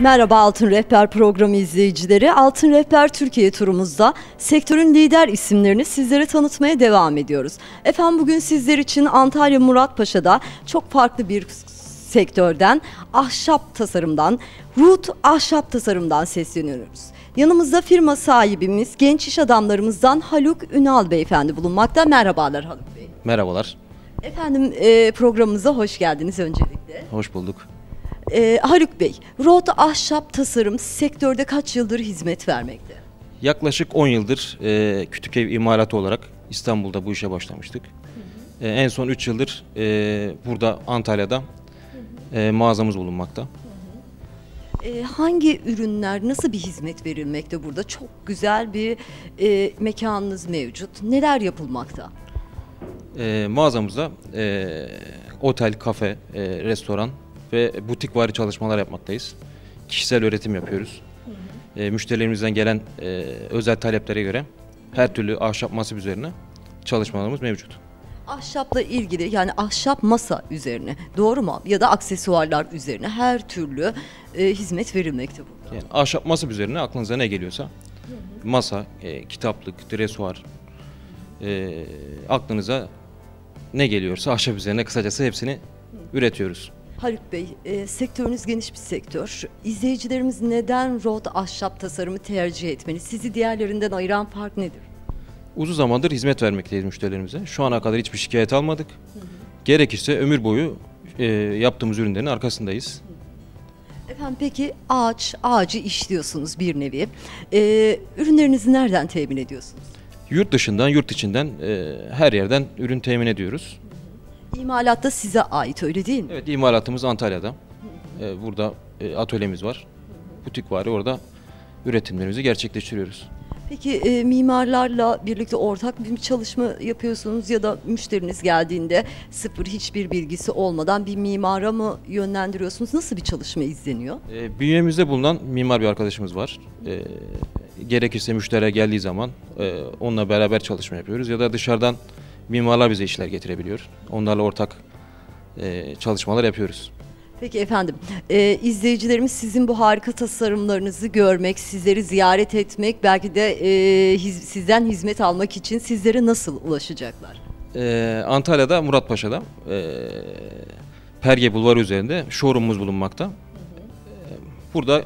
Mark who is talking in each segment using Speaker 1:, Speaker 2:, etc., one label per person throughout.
Speaker 1: Merhaba Altın Rehber programı izleyicileri. Altın Rehber Türkiye turumuzda sektörün lider isimlerini sizlere tanıtmaya devam ediyoruz. Efendim bugün sizler için Antalya Muratpaşa'da çok farklı bir sektörden, ahşap tasarımdan, Root ahşap tasarımdan sesleniyoruz. Yanımızda firma sahibimiz, genç iş adamlarımızdan Haluk Ünal Beyefendi bulunmakta. Merhabalar Haluk Bey.
Speaker 2: Merhabalar,
Speaker 1: Efendim e, programımıza hoş geldiniz öncelikle.
Speaker 2: hoş bulduk.
Speaker 1: E, Haluk Bey, Road ahşap tasarım sektörde kaç yıldır hizmet vermekte?
Speaker 2: Yaklaşık 10 yıldır e, kütük ev imalatı olarak İstanbul'da bu işe başlamıştık. E, en son 3 yıldır e, burada Antalya'da e, mağazamız bulunmakta.
Speaker 1: E, hangi ürünler, nasıl bir hizmet verilmekte burada? Çok güzel bir e, mekanınız mevcut. Neler yapılmakta?
Speaker 2: E, mağazamızda e, otel, kafe, e, restoran ve butik vari çalışmalar yapmaktayız. Kişisel üretim yapıyoruz. E, müşterilerimizden gelen e, özel taleplere göre her türlü ahşap masif üzerine çalışmalarımız mevcut.
Speaker 1: Ahşapla ilgili yani ahşap masa üzerine doğru mu? Ya da aksesuarlar üzerine her türlü e, hizmet verilmekte burada.
Speaker 2: Yani ahşap masa üzerine aklınıza ne geliyorsa masa, e, kitaplık, dresuar e, aklınıza ne geliyorsa ahşap üzerine kısacası hepsini üretiyoruz.
Speaker 1: Haluk Bey, e, sektörünüz geniş bir sektör. İzleyicilerimiz neden Road ahşap tasarımı tercih etmeli? Sizi diğerlerinden ayıran fark nedir?
Speaker 2: Uzun zamandır hizmet vermekteyiz müşterilerimize. Şu ana kadar hiçbir şikayet almadık. Gerekirse ömür boyu e, yaptığımız ürünlerin arkasındayız.
Speaker 1: Efendim peki ağaç, ağacı işliyorsunuz bir nevi. E, ürünlerinizi nereden temin ediyorsunuz?
Speaker 2: Yurt dışından, yurt içinden e, her yerden ürün temin ediyoruz.
Speaker 1: İmalatta size ait öyle değil mi?
Speaker 2: Evet, imalatımız Antalya'da. E, burada e, atölyemiz var. Butik var, orada üretimlerimizi gerçekleştiriyoruz.
Speaker 1: Peki e, mimarlarla birlikte ortak bir çalışma yapıyorsunuz ya da müşteriniz geldiğinde sıfır hiçbir bilgisi olmadan bir mimara mı yönlendiriyorsunuz? Nasıl bir çalışma izleniyor?
Speaker 2: E, bünyemizde bulunan mimar bir arkadaşımız var. E, gerekirse müşteri geldiği zaman e, onunla beraber çalışma yapıyoruz ya da dışarıdan mimarlar bize işler getirebiliyor. Onlarla ortak e, çalışmalar yapıyoruz.
Speaker 1: Peki efendim, e, izleyicilerimiz sizin bu harika tasarımlarınızı görmek, sizleri ziyaret etmek, belki de e, hiz- sizden hizmet almak için sizlere nasıl ulaşacaklar?
Speaker 2: E, Antalya'da Muratpaşa'da e, Perge Bulvarı üzerinde showroomumuz bulunmakta. E, burada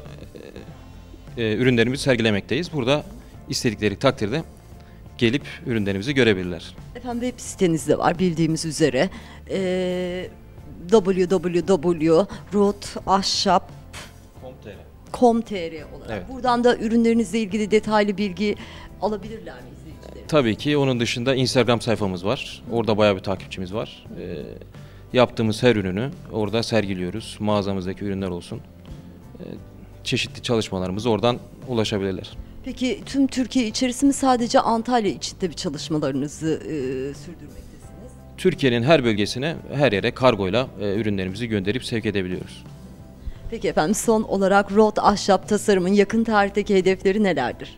Speaker 2: e, e, ürünlerimizi sergilemekteyiz. Burada istedikleri takdirde gelip ürünlerimizi görebilirler.
Speaker 1: Efendim web siteniz de var bildiğimiz üzere. E, www.rotahşap.com.tr olarak.
Speaker 2: Evet.
Speaker 1: Buradan da ürünlerinizle ilgili detaylı bilgi alabilirler mi izleyiciler?
Speaker 2: Tabii ki onun dışında Instagram sayfamız var. Orada bayağı bir takipçimiz var. Ee, yaptığımız her ürünü orada sergiliyoruz. Mağazamızdaki ürünler olsun. Ee, çeşitli çalışmalarımızı oradan ulaşabilirler.
Speaker 1: Peki tüm Türkiye içerisinde mi sadece Antalya içinde bir çalışmalarınızı e, sürdürmektesiniz?
Speaker 2: Türkiye'nin her bölgesine, her yere kargoyla e, ürünlerimizi gönderip sevk edebiliyoruz.
Speaker 1: Peki efendim son olarak Road Ahşap Tasarım'ın yakın tarihteki hedefleri nelerdir?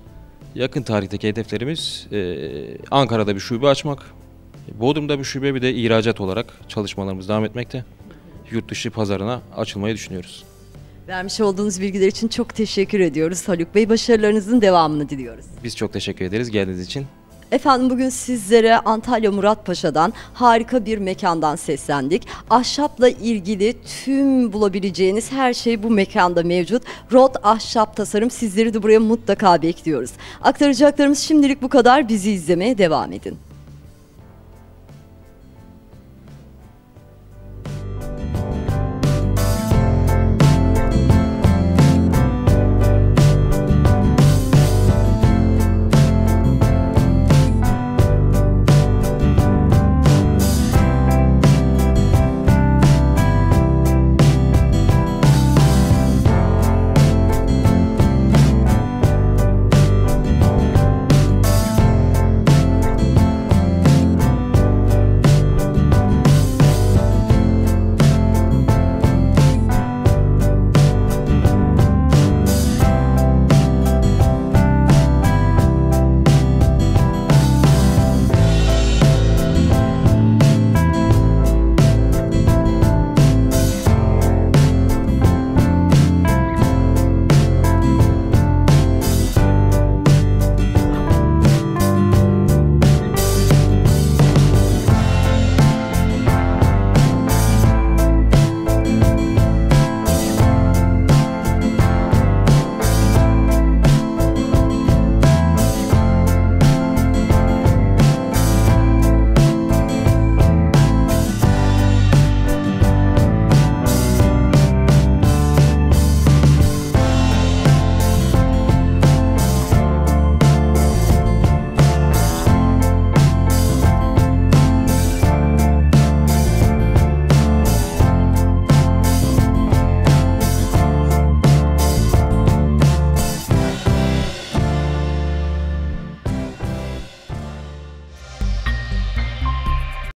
Speaker 2: Yakın tarihteki hedeflerimiz e, Ankara'da bir şube açmak, Bodrum'da bir şube bir de ihracat olarak çalışmalarımız devam etmekte. Yurt dışı pazarına açılmayı düşünüyoruz.
Speaker 1: Vermiş olduğunuz bilgiler için çok teşekkür ediyoruz Haluk Bey. Başarılarınızın devamını diliyoruz.
Speaker 2: Biz çok teşekkür ederiz geldiğiniz için.
Speaker 1: Efendim bugün sizlere Antalya Muratpaşa'dan harika bir mekandan seslendik. Ahşapla ilgili tüm bulabileceğiniz her şey bu mekanda mevcut. Rod Ahşap Tasarım sizleri de buraya mutlaka bekliyoruz. Aktaracaklarımız şimdilik bu kadar. Bizi izlemeye devam edin.